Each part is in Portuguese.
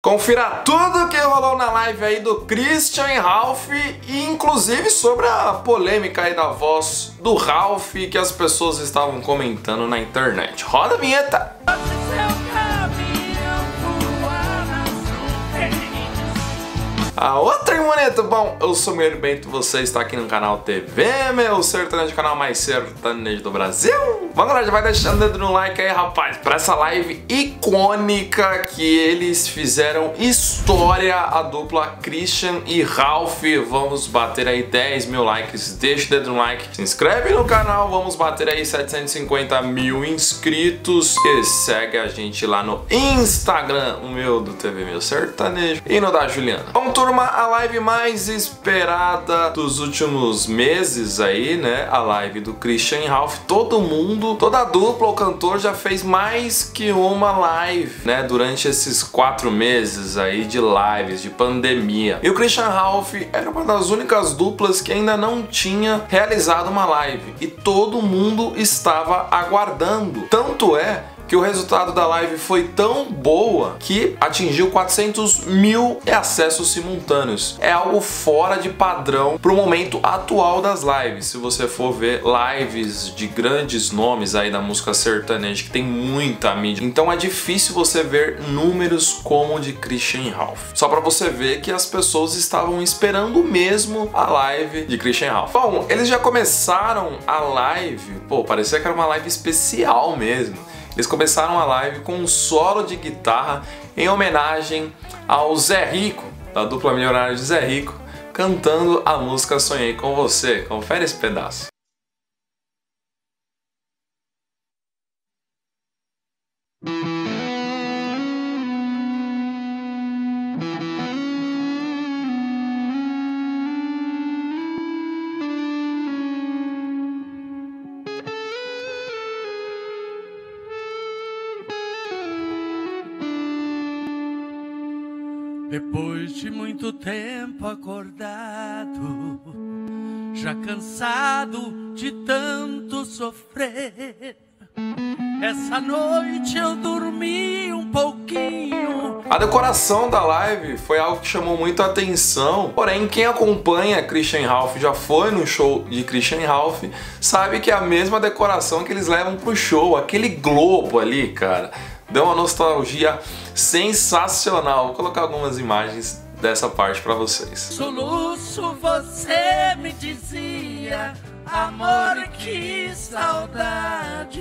Confira tudo que rolou na live aí do Christian Ralph e inclusive sobre a polêmica aí da voz do Ralph que as pessoas estavam comentando na internet. Roda a vinheta! A outra moneta, bom, eu sou o Miguel Bento, você está aqui no canal TV, meu sertanejo, canal mais sertanejo do Brasil. Vamos lá, já vai deixando o dedo no like aí, rapaz, para essa live icônica que eles fizeram história, a dupla Christian e Ralph. Vamos bater aí 10 mil likes, deixa o dedo no like, se inscreve no canal, vamos bater aí 750 mil inscritos e segue a gente lá no Instagram, o meu do TV Meu Sertanejo e no da Juliana. Vamos turma, a live mais esperada dos últimos meses aí, né? A live do Christian Ralph. Todo mundo, toda a dupla, o cantor já fez mais que uma live, né? Durante esses quatro meses aí de lives, de pandemia. E o Christian Ralph era uma das únicas duplas que ainda não tinha realizado uma live. E todo mundo estava aguardando. Tanto é que o resultado da live foi tão boa que atingiu 400 mil acessos simultâneos. É algo fora de padrão para o momento atual das lives. Se você for ver lives de grandes nomes aí da música sertaneja, que tem muita mídia, então é difícil você ver números como o de Christian Ralph. Só para você ver que as pessoas estavam esperando mesmo a live de Christian Ralph. Bom, eles já começaram a live, pô, parecia que era uma live especial mesmo. Eles começaram a live com um solo de guitarra em homenagem ao Zé Rico, da dupla milionária de Zé Rico, cantando a música Sonhei com Você. Confere esse pedaço. Depois de muito tempo acordado, já cansado de tanto sofrer, essa noite eu dormi um pouquinho. A decoração da live foi algo que chamou muito a atenção. Porém, quem acompanha Christian Ralph já foi no show de Christian Ralph, sabe que é a mesma decoração que eles levam pro show, aquele globo ali, cara Deu uma nostalgia sensacional. Vou colocar algumas imagens dessa parte para vocês. Soluço você me dizia, amor que saudade.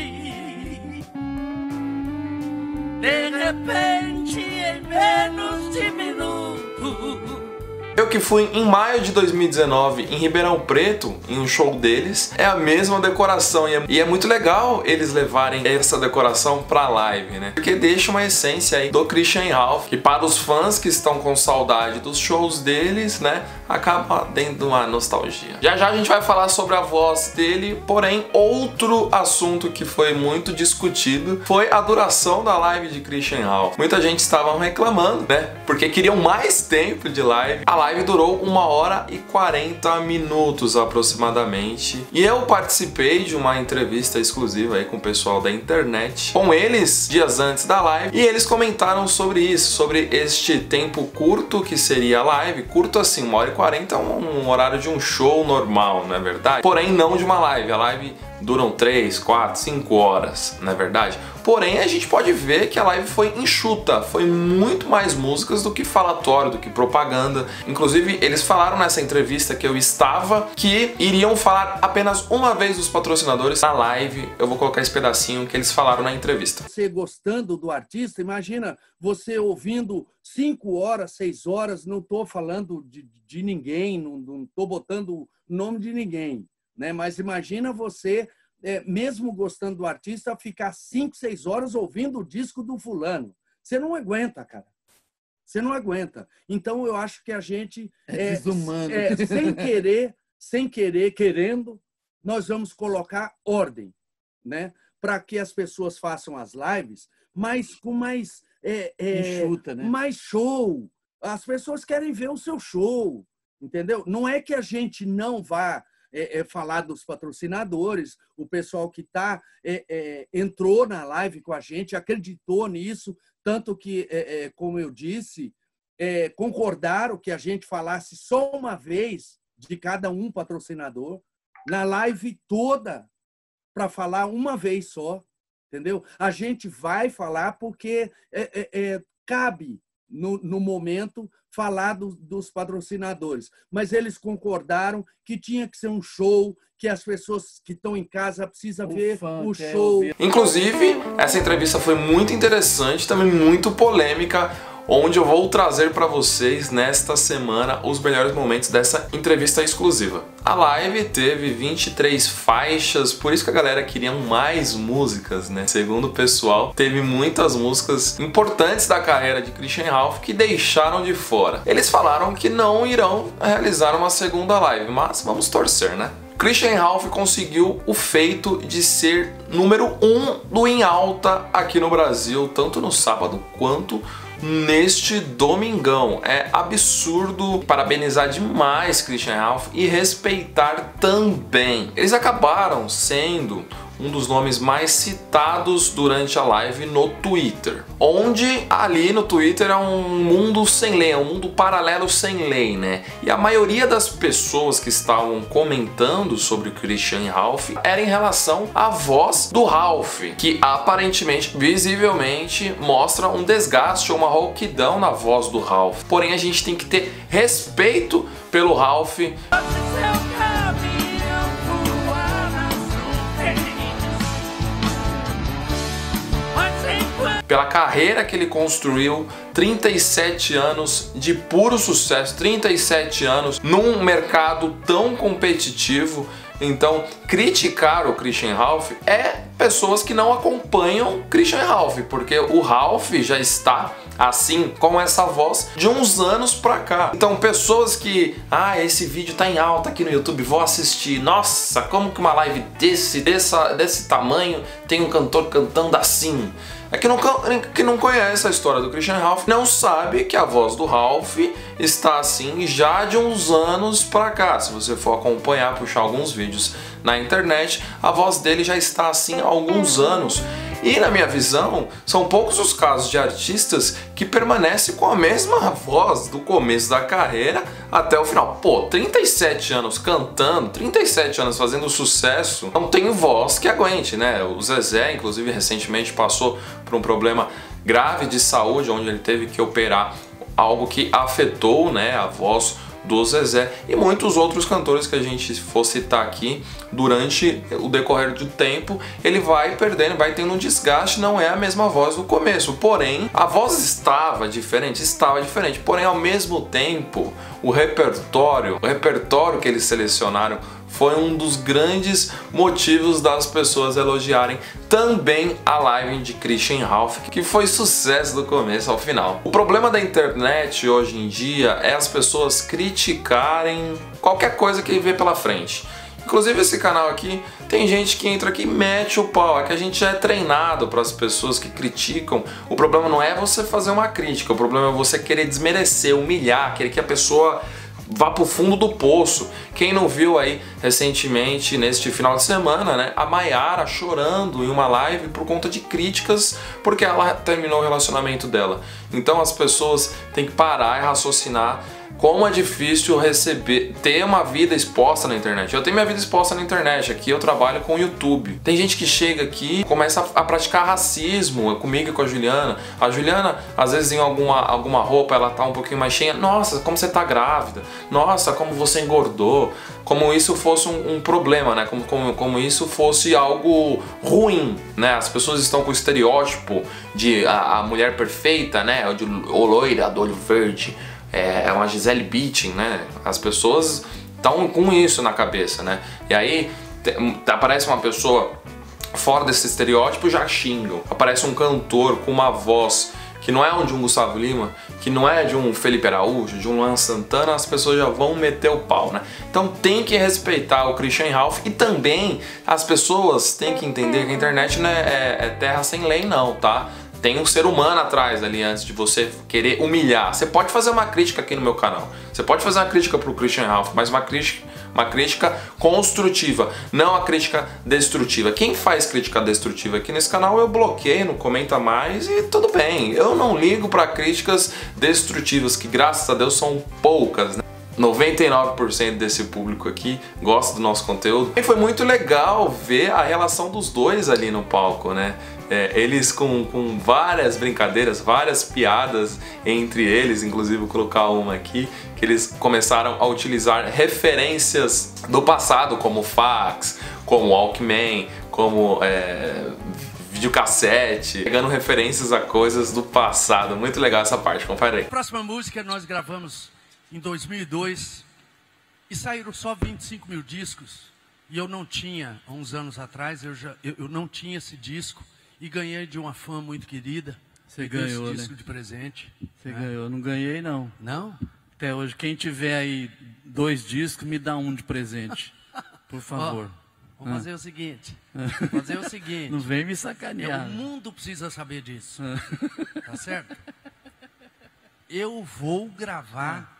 De repente, em menos de minuto eu que fui em maio de 2019 em Ribeirão Preto, em um show deles, é a mesma decoração e é, e é muito legal eles levarem essa decoração pra live, né? Porque deixa uma essência aí do Christian Ralph, que para os fãs que estão com saudade dos shows deles, né, acaba dando uma nostalgia. Já já a gente vai falar sobre a voz dele, porém outro assunto que foi muito discutido foi a duração da live de Christian Ralph. Muita gente estava reclamando, né? Porque queriam mais tempo de live. A live durou uma hora e 40 minutos aproximadamente. E eu participei de uma entrevista exclusiva aí com o pessoal da internet, com eles dias antes da live, e eles comentaram sobre isso, sobre este tempo curto que seria a live, curto assim, uma hora e 40 é um, um horário de um show normal, não é verdade? Porém, não de uma live. A live duram 3, 4, 5 horas, não é verdade? Porém, a gente pode ver que a live foi enxuta, foi muito mais músicas do que falatório, do que propaganda. Inclusive, eles falaram nessa entrevista que eu estava que iriam falar apenas uma vez dos patrocinadores na live. Eu vou colocar esse pedacinho que eles falaram na entrevista. Você gostando do artista, imagina você ouvindo 5 horas, 6 horas, não estou falando de, de ninguém, não estou botando o nome de ninguém né? Mas imagina você, é, mesmo gostando do artista, ficar cinco, seis horas ouvindo o disco do fulano. Você não aguenta, cara. Você não aguenta. Então eu acho que a gente é, é desumano. É, sem querer, sem querer, querendo, nós vamos colocar ordem, né? Para que as pessoas façam as lives, mas com mais é, é, Enxuta, né? mais show. As pessoas querem ver o seu show, entendeu? Não é que a gente não vá é, é, falar dos patrocinadores, o pessoal que tá, é, é, entrou na live com a gente, acreditou nisso, tanto que, é, é, como eu disse, concordaram que a gente falasse só uma vez de cada um patrocinador, na live toda, para falar uma vez só, entendeu? A gente vai falar porque cabe no, no, momento falar do, dos patrocinadores, mas eles concordaram que tinha que ser um show, que as pessoas que estão em casa precisam ver o show. Inclusive, essa entrevista foi muito interessante, também muito polêmica onde eu vou trazer para vocês nesta semana os melhores momentos dessa entrevista exclusiva. A live teve 23 faixas, por isso que a galera queria mais músicas, né? Segundo o pessoal, teve muitas músicas importantes da carreira de Christian Ralph que deixaram de fora. Eles falaram que não irão realizar uma segunda live, mas vamos torcer, né? Christian Ralph conseguiu o feito de ser número 1 um do Em Alta aqui no Brasil, tanto no sábado quanto neste domingão. É absurdo parabenizar demais Christian Ralph e respeitar também. Eles acabaram sendo um dos nomes mais citados durante a live no Twitter. Onde ali no Twitter é um mundo sem lei, é um mundo paralelo sem lei, né? E a maioria das pessoas que estavam comentando sobre o Christian Ralph era em relação à voz do Ralph, que aparentemente, visivelmente, mostra um desgaste ou uma rouquidão na voz do Ralph. Porém, a gente tem que ter respeito pelo Ralph. Pela carreira que ele construiu, 37 anos de puro sucesso, 37 anos num mercado tão competitivo. Então, criticar o Christian Ralph é pessoas que não acompanham Christian Ralph, porque o Ralph já está assim com essa voz de uns anos pra cá. Então, pessoas que, ah, esse vídeo tá em alta aqui no YouTube, vou assistir. Nossa, como que uma live desse, dessa, desse tamanho tem um cantor cantando assim? É que não, que não conhece a história do Christian Ralph não sabe que a voz do Ralph está assim já de uns anos pra cá. Se você for acompanhar, puxar alguns vídeos na internet, a voz dele já está assim há alguns anos. E na minha visão, são poucos os casos de artistas que permanecem com a mesma voz do começo da carreira até o final. Pô, 37 anos cantando, 37 anos fazendo sucesso, não tem voz que aguente, né? O Zezé, inclusive, recentemente passou por um problema grave de saúde, onde ele teve que operar algo que afetou né, a voz do Zezé e muitos outros cantores que a gente for citar aqui durante o decorrer do tempo, ele vai perdendo, vai tendo um desgaste, não é a mesma voz do começo. Porém, a voz estava diferente, estava diferente. Porém, ao mesmo tempo, o repertório, o repertório que eles selecionaram foi um dos grandes motivos das pessoas elogiarem também a live de Christian Ralph, que foi sucesso do começo ao final. O problema da internet hoje em dia é as pessoas criticarem qualquer coisa que vê pela frente. Inclusive esse canal aqui tem gente que entra aqui e mete o pau, é que a gente é treinado para as pessoas que criticam. O problema não é você fazer uma crítica, o problema é você querer desmerecer, humilhar, querer que a pessoa vá pro fundo do poço. Quem não viu aí recentemente, neste final de semana, né, a Mayara chorando em uma live por conta de críticas porque ela terminou o relacionamento dela. Então as pessoas têm que parar e raciocinar como é difícil receber, ter uma vida exposta na internet. Eu tenho minha vida exposta na internet, aqui eu trabalho com o YouTube. Tem gente que chega aqui começa a, praticar racismo comigo e com a Juliana. A Juliana, às vezes em alguma, alguma roupa, ela tá um pouquinho mais cheia. Nossa, como você tá grávida. Nossa, como você engordou. Como isso fosse um, um problema, né? Como, como, como isso fosse algo ruim, né? As pessoas estão com o estereótipo de a, a mulher perfeita, né? De o loira, do olho verde é, é uma Gisele Bündchen, né? As pessoas estão com isso na cabeça, né? E aí aparece uma pessoa fora desse estereótipo já xingam. Aparece um cantor com uma voz que não é de um Gustavo Lima, que não é de um Felipe Araújo, de um Luan Santana, as pessoas já vão meter o pau, né? Então tem que respeitar o Christian Ralph e também as pessoas têm que entender que a internet não é, é, é terra sem lei não, tá? Tem um ser humano atrás ali antes de você querer humilhar. Você pode fazer uma crítica aqui no meu canal. Você pode fazer uma crítica pro Christian Ralph, mas uma crítica Uma crítica construtiva, não a crítica destrutiva. Quem faz crítica destrutiva aqui nesse canal eu bloqueio, não comenta mais e tudo bem. Eu não ligo para críticas destrutivas, que graças a Deus são poucas, né? 99% desse público aqui gosta do nosso conteúdo. E foi muito legal ver a relação dos dois ali no palco, né? É, eles com, com várias brincadeiras, várias piadas entre eles, inclusive vou colocar uma aqui, que eles começaram a utilizar referências do passado, como fax, como Walkman, como é, videocassete, pegando referências a coisas do passado. Muito legal essa parte, confere aí. Próxima música nós gravamos em 2002 e saíram só 25 mil discos. E eu não tinha, há uns anos atrás, eu, já, eu, eu não tinha esse disco e ganhei de uma fã muito querida. Você Peguei esse ganhou, disco né? de presente. Você né? ganhou. Não ganhei, não. Não? Até hoje, quem tiver aí dois discos, me dá um de presente. Por favor. Ó, vamos fazer o seguinte. Fazer o seguinte. Não vem me É, sacanear. o mundo precisa saber disso. Tá certo? Eu vou gravar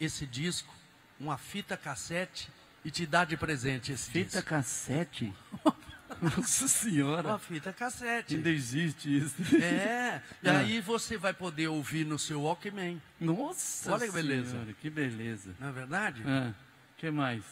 esse disco, uma fita cassete, e te dar de presente esse Fita disco. cassete? Nossa senhora. Uma fita cassete. Ainda existe isso. É, e Ah. aí você vai poder ouvir no seu Walkman, Nossa Olha que beleza. senhora, que beleza. não é verdade? Ah, que mais?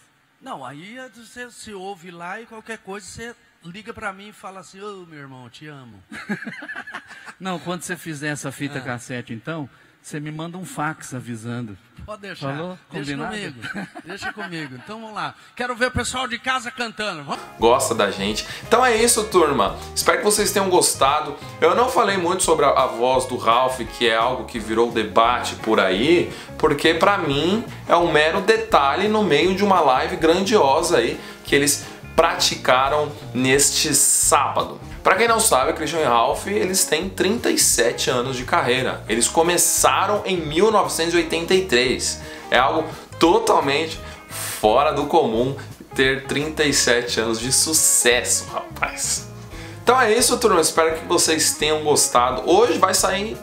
Não, aí você se ouve lá e qualquer coisa você liga pra mim e fala assim, ô meu irmão, te amo. Não, quando você fizer essa fita Ah. cassete, então, você me manda um fax avisando. Pode deixar. Falou? Deixa Combinado? comigo. Deixa comigo. Então vamos lá. Quero ver o pessoal de casa cantando. Vamos? gosta da gente. Então é isso, turma. Espero que vocês tenham gostado. Eu não falei muito sobre a, a voz do Ralph, que é algo que virou debate por aí, porque pra mim é um mero detalhe no meio de uma live grandiosa aí que eles praticaram neste sábado. Pra quem não sabe, Christian e Ralph, eles têm 37 anos de carreira. Eles começaram em 1983. É algo totalmente fora do comum ter 37 anos de sucesso, rapaz. Então é isso, turma. Espero que vocês tenham gostado. Hoje vai sair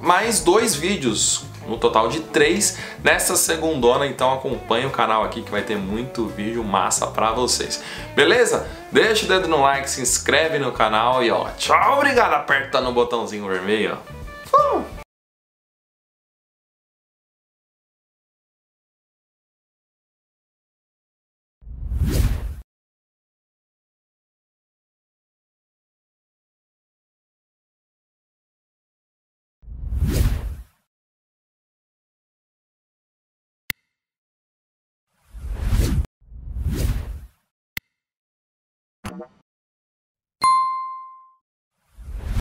mais dois vídeos, no total de três, nessa segundona. Então acompanhe o canal aqui que vai ter muito vídeo massa pra vocês. Beleza? Deixa o dedo no like, se inscreve no canal e ó, tchau, obrigado. Aperta no botãozinho vermelho. ó.